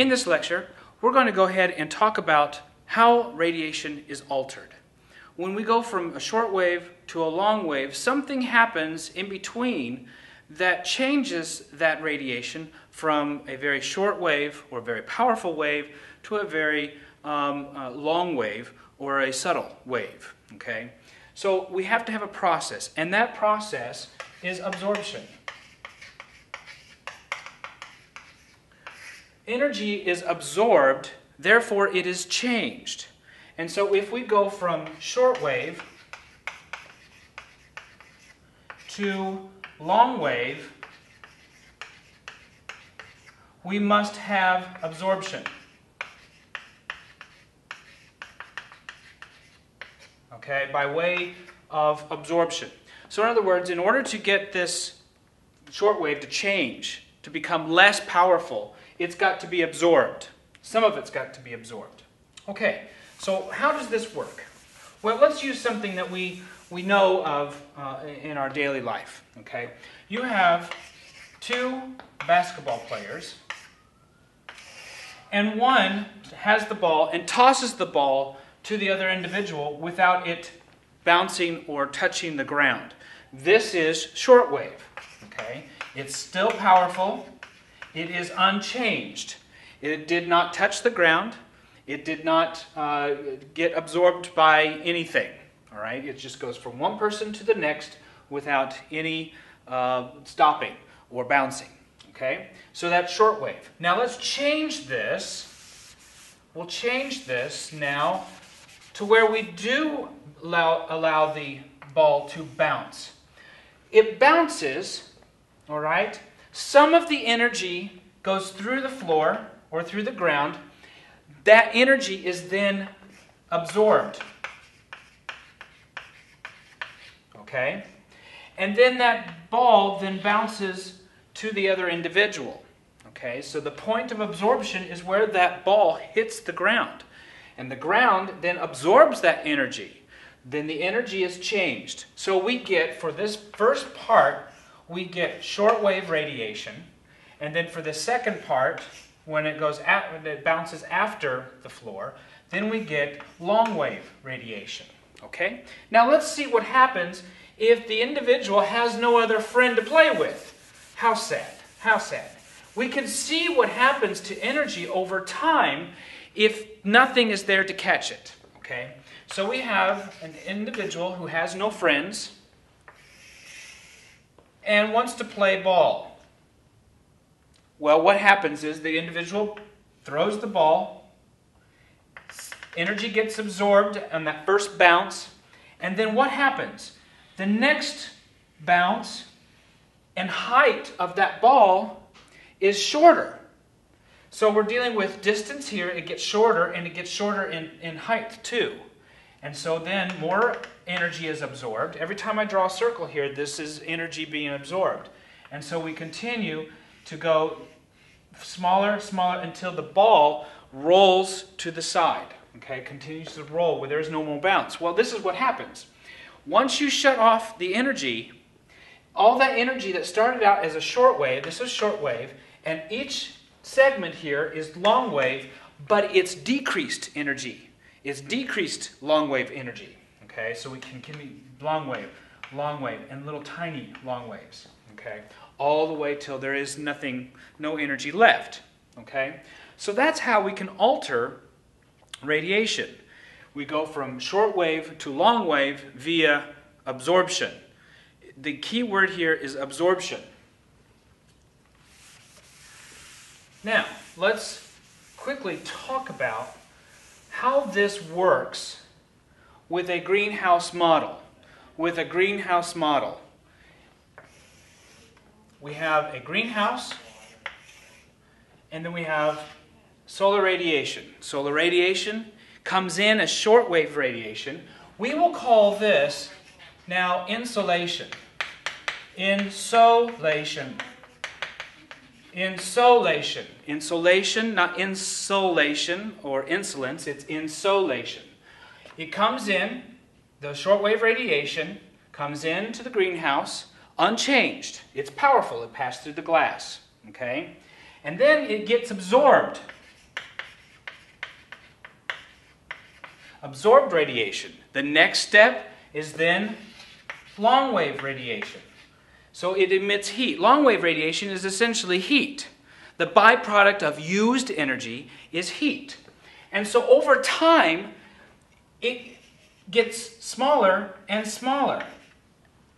In this lecture, we're going to go ahead and talk about how radiation is altered. When we go from a short wave to a long wave, something happens in between that changes that radiation from a very short wave or very powerful wave to a very um, uh, long wave or a subtle wave. Okay? So we have to have a process, and that process is absorption. Energy is absorbed, therefore it is changed. And so if we go from short wave to long wave, we must have absorption. Okay, by way of absorption. So, in other words, in order to get this shortwave to change, to become less powerful, it's got to be absorbed. Some of it's got to be absorbed. Okay, so how does this work? Well, let's use something that we, we know of uh, in our daily life. Okay, you have two basketball players, and one has the ball and tosses the ball to the other individual without it bouncing or touching the ground. This is shortwave. Okay, it's still powerful. It is unchanged. It did not touch the ground. It did not uh, get absorbed by anything. All right, it just goes from one person to the next without any uh, stopping or bouncing. Okay, so that's shortwave. Now let's change this. We'll change this now to where we do allow, allow the ball to bounce. It bounces, all right? Some of the energy goes through the floor or through the ground. That energy is then absorbed. Okay? And then that ball then bounces to the other individual. Okay? So the point of absorption is where that ball hits the ground. And the ground then absorbs that energy. Then the energy is changed. So we get, for this first part, we get shortwave radiation. And then for the second part, when it goes at, when it bounces after the floor, then we get long wave radiation. Okay? Now let's see what happens if the individual has no other friend to play with. How sad. How sad. We can see what happens to energy over time if nothing is there to catch it. Okay? So we have an individual who has no friends and wants to play ball. Well, what happens is the individual throws the ball, energy gets absorbed on that first bounce, and then what happens? The next bounce and height of that ball is shorter. So we're dealing with distance here, it gets shorter, and it gets shorter in, in height too. And so then more energy is absorbed. Every time I draw a circle here, this is energy being absorbed. And so we continue to go smaller, smaller until the ball rolls to the side. Okay, continues to roll where there's no more bounce. Well, this is what happens. Once you shut off the energy, all that energy that started out as a short wave, this is short wave, and each segment here is long wave, but it's decreased energy. It's decreased long wave energy. Okay, so we can give me long wave, long wave, and little tiny long waves. Okay, all the way till there is nothing, no energy left. Okay, so that's how we can alter radiation. We go from short wave to long wave via absorption. The key word here is absorption. Now, let's quickly talk about how this works with a greenhouse model. With a greenhouse model, we have a greenhouse, and then we have solar radiation. Solar radiation comes in as shortwave radiation. We will call this now insolation. Insolation. Insolation. Insolation, not insulation or insolence, it's insolation. It comes in, the shortwave radiation comes into the greenhouse unchanged. It's powerful, it passed through the glass. Okay? And then it gets absorbed. Absorbed radiation. The next step is then long wave radiation. So it emits heat. Long wave radiation is essentially heat. The byproduct of used energy is heat. And so over time, it gets smaller and smaller.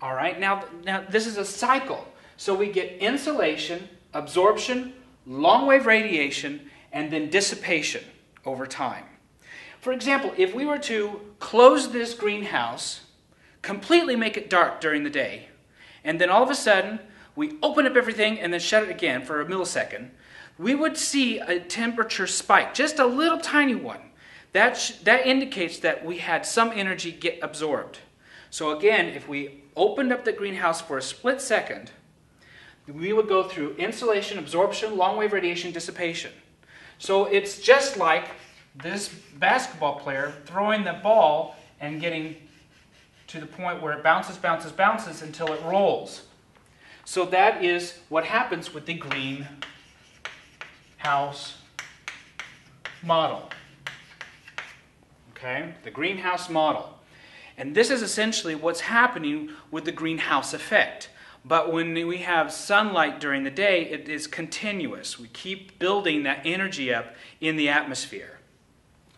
All right, now, now this is a cycle. So we get insolation, absorption, long wave radiation, and then dissipation over time. For example, if we were to close this greenhouse, completely make it dark during the day, and then all of a sudden we open up everything and then shut it again for a millisecond, we would see a temperature spike, just a little tiny one. That, sh- that indicates that we had some energy get absorbed. So, again, if we opened up the greenhouse for a split second, we would go through insolation, absorption, long wave radiation, dissipation. So, it's just like this basketball player throwing the ball and getting to the point where it bounces, bounces, bounces until it rolls. So, that is what happens with the green house model. Okay? The greenhouse model. And this is essentially what's happening with the greenhouse effect. But when we have sunlight during the day, it is continuous. We keep building that energy up in the atmosphere.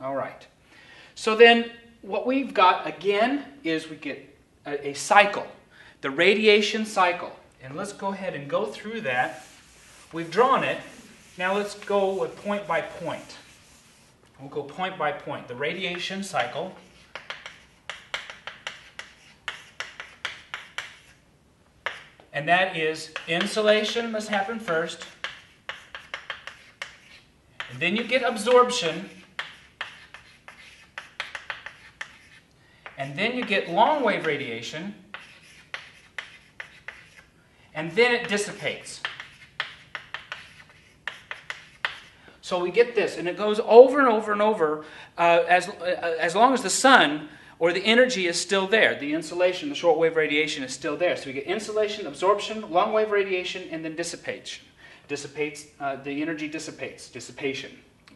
All right. So then, what we've got again is we get a, a cycle, the radiation cycle. And let's go ahead and go through that. We've drawn it. Now let's go point by point. We'll go point by point. The radiation cycle. And that is insolation must happen first. And then you get absorption. And then you get long wave radiation. And then it dissipates. So we get this, and it goes over and over and over uh, as, uh, as long as the sun or the energy is still there. The insolation, the short wave radiation is still there. So we get insolation, absorption, long wave radiation, and then dissipation. Dissipates, uh, the energy dissipates, dissipation.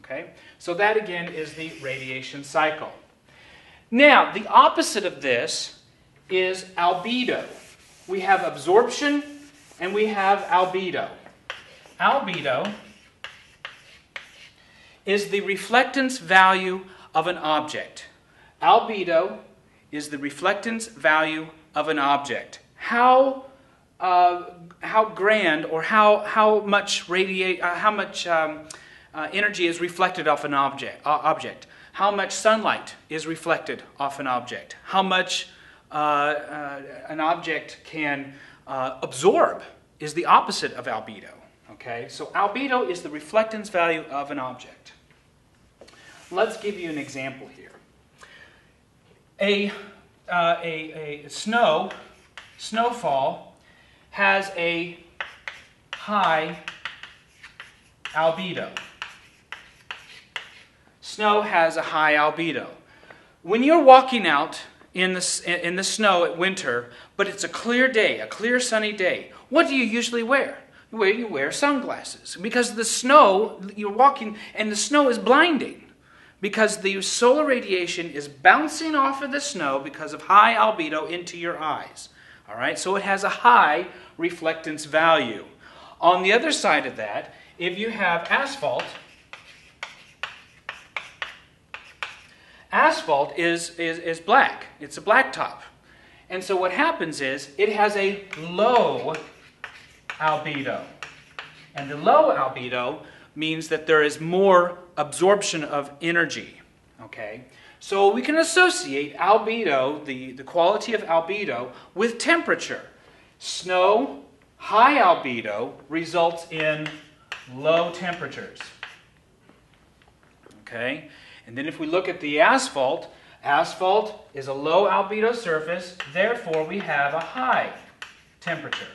Okay? So that again is the radiation cycle. Now, the opposite of this is albedo. We have absorption and we have albedo. Albedo is the reflectance value of an object. Albedo is the reflectance value of an object. How, uh, how grand or how, how much, radiate, uh, how much um, uh, energy is reflected off an object, uh, object? How much sunlight is reflected off an object? How much uh, uh, an object can absorb is the opposite of albedo. Okay, so albedo is the reflectance value of an object. Let's give you an example here. A, uh, a, a snow, snowfall has a high albedo. Snow has a high albedo. When you're walking out in the, in the snow at winter, but it's a clear day, a clear sunny day, what do you usually wear? Where you wear sunglasses because the snow, you're walking, and the snow is blinding because the solar radiation is bouncing off of the snow because of high albedo into your eyes. All right, so it has a high reflectance value. On the other side of that, if you have asphalt, asphalt is, is, is black, it's a blacktop. And so what happens is it has a low albedo. And the low albedo means that there is more absorption of energy. Okay? So we can associate albedo, the, the quality of albedo, with temperature. Snow, high albedo, results in low temperatures. Okay? And then if we look at the asphalt, asphalt is a low albedo surface, therefore we have a high temperature.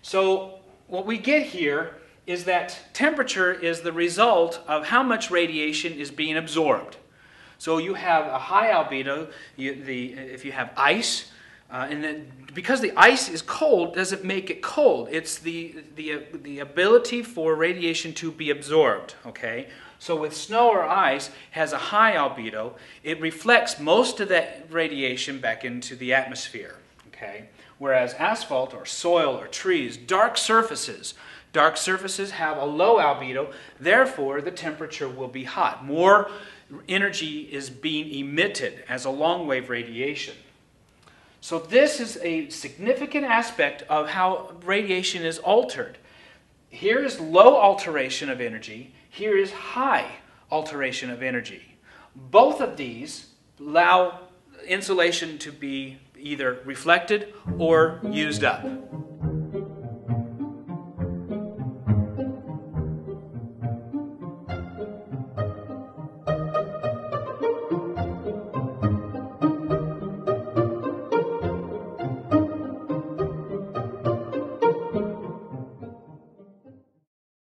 So what we get here is that temperature is the result of how much radiation is being absorbed. So you have a high albedo, you, the, if you have ice, Uh, and then because the ice is cold doesn't make it cold. It's the, the, the ability for radiation to be absorbed, okay? So with snow or ice has a high albedo, it reflects most of that radiation back into the atmosphere, okay? Whereas asphalt or soil or trees, dark surfaces, dark surfaces have a low albedo, therefore the temperature will be hot. More energy is being emitted as a long wave radiation. So, this is a significant aspect of how radiation is altered. Here is low alteration of energy, here is high alteration of energy. Both of these allow insolation to be either reflected or used up.